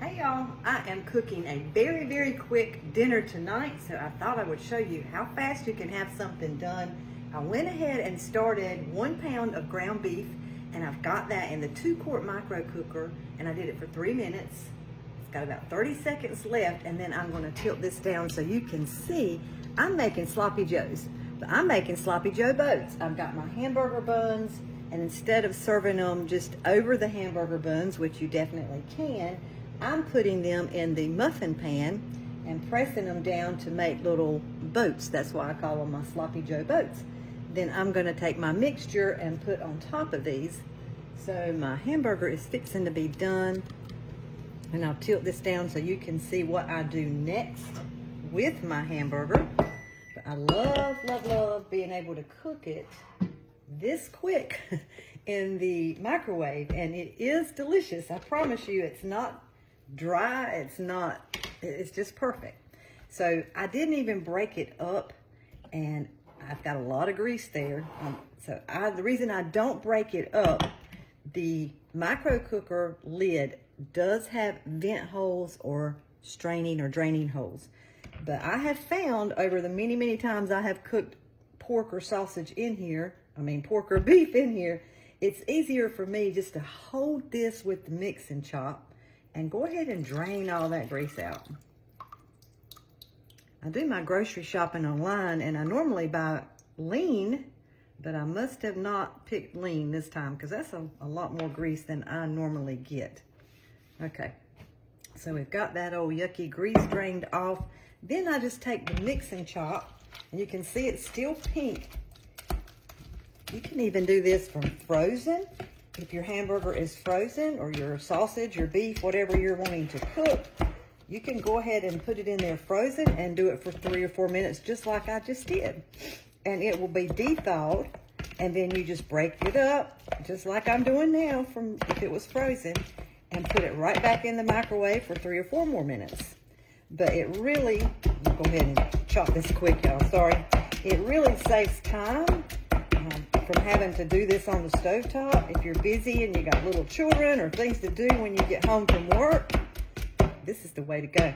Hey y'all, I am cooking a very, very quick dinner tonight, so I thought I would show you how fast you can have something done. I went ahead and started one pound of ground beef, and I've got that in the two quart micro cooker, and I did it for three minutes. It's got about 30 seconds left, and then I'm gonna tilt this down so you can see I'm making sloppy joes. But I'm making sloppy joe boats. I've got my hamburger buns, and instead of serving them just over the hamburger buns, which you definitely can, I'm putting them in the muffin pan and pressing them down to make little boats. That's why I call them my sloppy joe boats. Then I'm gonna take my mixture and put on top of these. So my hamburger is fixing to be done. And I'll tilt this down so you can see what I do next with my hamburger. But I love, love, love being able to cook it this quick in the microwave. And it is delicious. I promise you, it's not dry. It's not, it's just perfect. So I didn't even break it up and I've got a lot of grease there. Um, so I, the reason I don't break it up, the micro cooker lid does have vent holes or straining or draining holes. But I have found over the many, many times I have cooked pork or sausage in here, I mean pork or beef in here, it's easier for me just to hold this with the Mix 'N Chop and go ahead and drain all that grease out. I do my grocery shopping online and I normally buy lean, but I must have not picked lean this time because that's a, a lot more grease than I normally get. Okay, so we've got that old yucky grease drained off. Then I just take the Mix 'N Chop and you can see it's still pink. You can even do this from frozen if your hamburger is frozen or your sausage, your beef, whatever you're wanting to cook, you can go ahead and put it in there frozen and do it for three or four minutes just like I just did. And it will be de-thawed and then you just break it up just like I'm doing now from if it was frozen and put it right back in the microwave for three or four more minutes. But it really, go ahead and chop this quick y'all, sorry. It really saves time from having to do this on the stove top. If you're busy and you got little children or things to do when you get home from work, this is the way to go.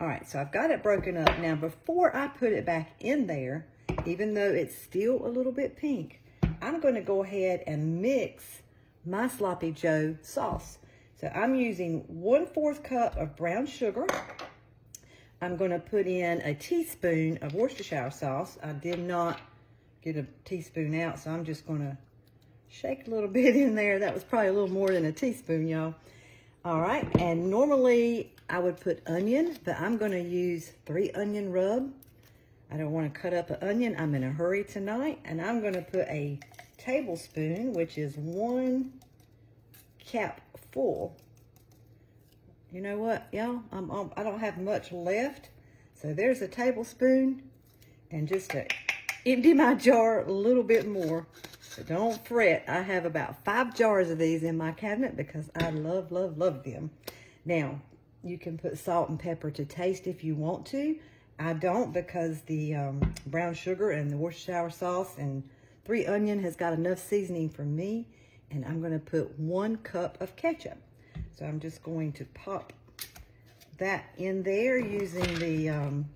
All right, so I've got it broken up. Now, before I put it back in there, even though it's still a little bit pink, I'm going to go ahead and mix my Sloppy Joe sauce. So I'm using one-fourth cup of brown sugar. I'm going to put in a teaspoon of Worcestershire sauce. I did not get a teaspoon out, so I'm just gonna shake a little bit in there. That was probably a little more than a teaspoon, y'all. All right, and normally I would put onion, but I'm gonna use three onion rub. I don't wanna cut up an onion. I'm in a hurry tonight, and I'm gonna put a tablespoon, which is one cap full. You know what, y'all? I'm, I'm, I don't have much left. So there's a tablespoon and just a empty my jar a little bit more. But don't fret. I have about five jars of these in my cabinet because I love, love, love them. Now, you can put salt and pepper to taste if you want to. I don't because the um, brown sugar and the Worcestershire sauce and three onion has got enough seasoning for me. And I'm going to put one cup of ketchup. So I'm just going to pop that in there using the um,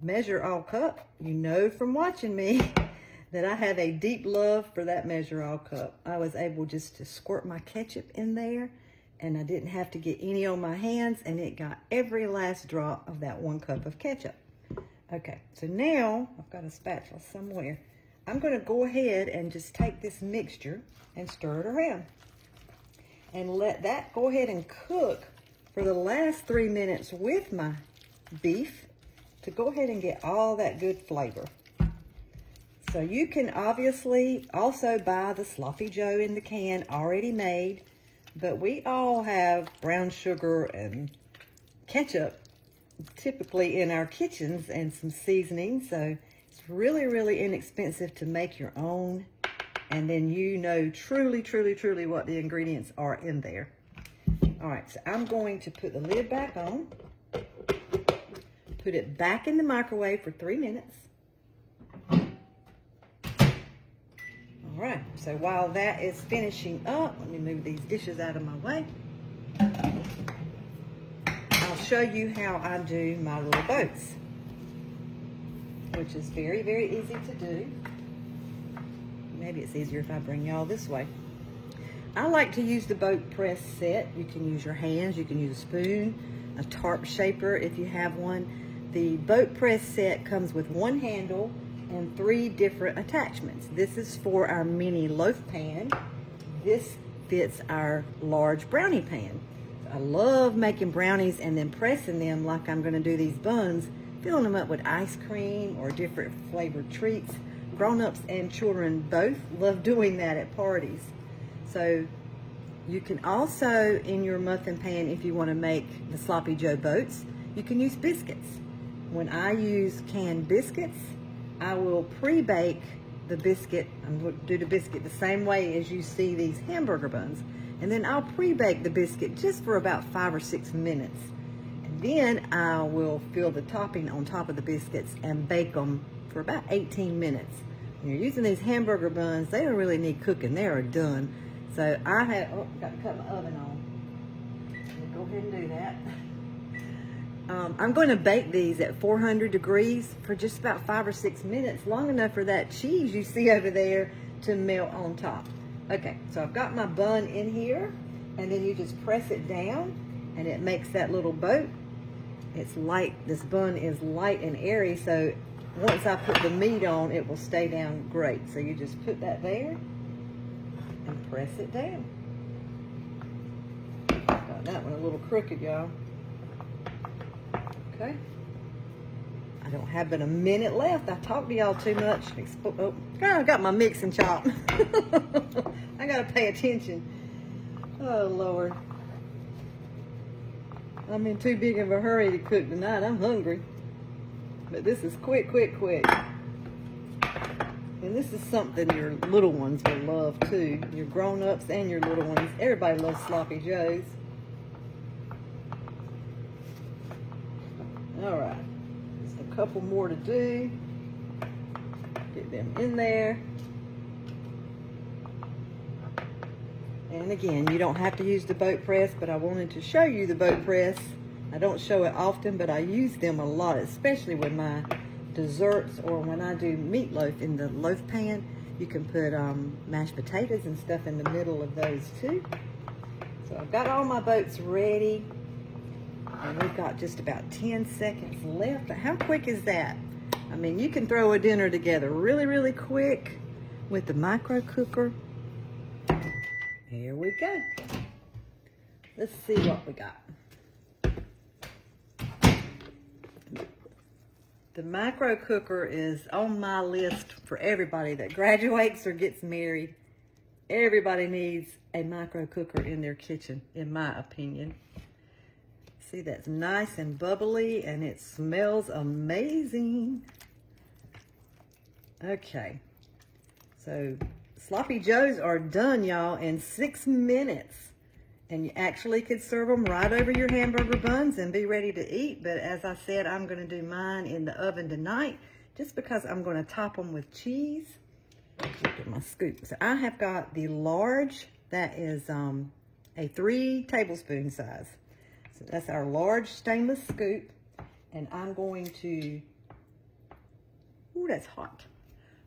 Measure All Cup, you know from watching me that I have a deep love for that Measure All Cup. I was able just to squirt my ketchup in there and I didn't have to get any on my hands and it got every last drop of that one cup of ketchup. Okay, so now I've got a spatula somewhere. I'm gonna go ahead and just take this mixture and stir it around and let that go ahead and cook for the last three minutes with my beef to go ahead and get all that good flavor. So you can obviously also buy the Sloppy Joe in the can already made, but we all have brown sugar and ketchup typically in our kitchens and some seasoning. So it's really, really inexpensive to make your own. And then you know truly, truly, truly what the ingredients are in there. All right, so I'm going to put the lid back on. Put it back in the microwave for three minutes. All right, so while that is finishing up, let me move these dishes out of my way. I'll show you how I do my little boats, which is very, very easy to do. Maybe it's easier if I bring y'all this way. I like to use the boat press set. You can use your hands, you can use a spoon, a tart shaper if you have one. The boat press set comes with one handle and three different attachments. This is for our mini loaf pan. This fits our large brownie pan. I love making brownies and then pressing them like I'm gonna do these buns, filling them up with ice cream or different flavored treats. Grown-ups and children both love doing that at parties. So you can also, in your muffin pan, if you want to make the Sloppy Joe boats, you can use biscuits. When I use canned biscuits, I will pre-bake the biscuit. I'm going to do the biscuit the same way as you see these hamburger buns. And then I'll pre-bake the biscuit just for about five or six minutes. And then I will fill the topping on top of the biscuits and bake them for about 18 minutes. When you're using these hamburger buns, they don't really need cooking. They are done. So I have, oh, got to cut my oven on. Go ahead and do that. Um, I'm going to bake these at 400 degrees for just about five or six minutes, long enough for that cheese you see over there to melt on top. Okay, so I've got my bun in here, and then you just press it down, and it makes that little boat. It's light, this bun is light and airy, so once I put the meat on, it will stay down great. So you just put that there, and press it down. Got that one a little crooked, y'all. Okay. I don't have but a minute left. I talked to y'all too much. Oh, I got my Mix 'N Chop. I got to pay attention. Oh, Lord. I'm in too big of a hurry to cook tonight. I'm hungry. But this is quick, quick, quick. And this is something your little ones will love too. Your grown-ups and your little ones. Everybody loves Sloppy Joes. All right. Just a couple more to do. Get them in there. And again, you don't have to use the boat press, but I wanted to show you the boat press. I don't show it often, but I use them a lot, especially with my desserts or when I do meatloaf in the loaf pan, you can put um, mashed potatoes and stuff in the middle of those too. So I've got all my boats ready. And we've got just about 10 seconds left. How quick is that? I mean, you can throw a dinner together really, really quick with the micro cooker. Here we go. Let's see what we got. The micro cooker is on my list for everybody that graduates or gets married. Everybody needs a micro cooker in their kitchen, in my opinion. See, that's nice and bubbly, and it smells amazing. Okay, so Sloppy Joes are done, y'all, in six minutes. And you actually could serve them right over your hamburger buns and be ready to eat. But as I said, I'm going to do mine in the oven tonight just because I'm going to top them with cheese. At my scoop. So I have got the large, that is um, a three tablespoon size. So that's our large stainless scoop. And I'm going to, ooh, that's hot.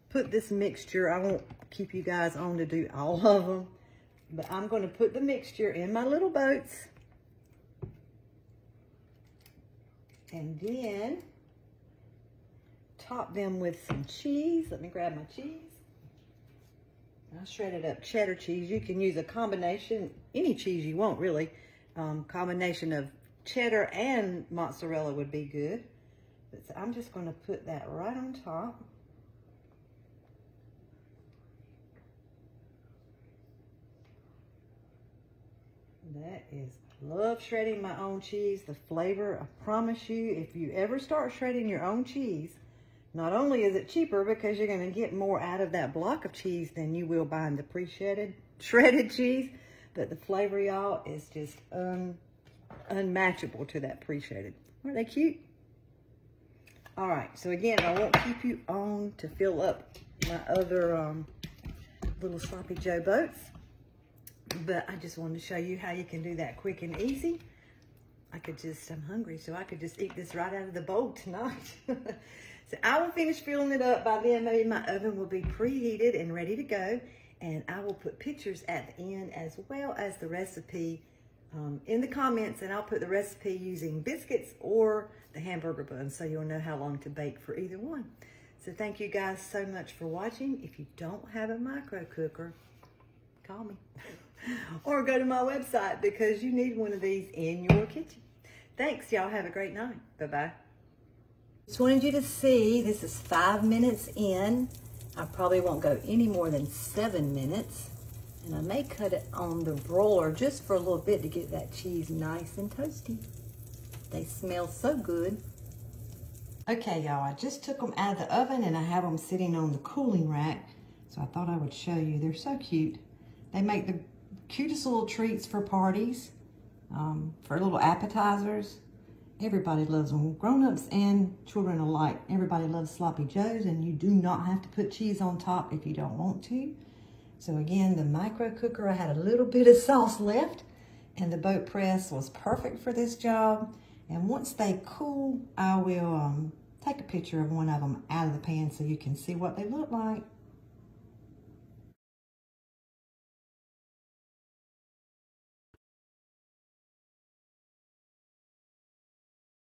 Put this mixture, I won't keep you guys on to do all of them. But I'm going to put the mixture in my little boats. And then top them with some cheese. Let me grab my cheese. I shredded up cheddar cheese. You can use a combination, any cheese you want really. Um, combination of cheddar and mozzarella would be good. But so I'm just going to put that right on top. That is, love shredding my own cheese. The flavor, I promise you, if you ever start shredding your own cheese, not only is it cheaper because you're going to get more out of that block of cheese than you will buying the pre-shredded shredded cheese, but the flavor, y'all, is just un, unmatchable to that pre-shredded. Aren't they cute? All right, so again, I won't keep you on to fill up my other um, little Sloppy Joe boats. but I just wanted to show you how you can do that quick and easy. I could just, I'm hungry, so I could just eat this right out of the bowl tonight. so I will finish filling it up. By then, maybe my oven will be preheated and ready to go. And I will put pictures at the end as well as the recipe um, in the comments. And I'll put the recipe using biscuits or the hamburger bun so you'll know how long to bake for either one. So thank you guys so much for watching. If you don't have a micro cooker, call me. or go to my website because you need one of these in your kitchen. Thanks. Y'all have a great night. Bye-bye. Just wanted you to see, this is five minutes in. I probably won't go any more than seven minutes. And I may cut it on the roller just for a little bit to get that cheese nice and toasty. They smell so good. Okay, y'all, I just took them out of the oven and I have them sitting on the cooling rack. So I thought I would show you. They're so cute. They make the cutest little treats for parties, um, for little appetizers. Everybody loves them, grown-ups and children alike. Everybody loves Sloppy Joes, and you do not have to put cheese on top if you don't want to. So again, the micro cooker, I had a little bit of sauce left, and the boat press was perfect for this job. And once they cool, I will um, take a picture of one of them out of the pan so you can see what they look like.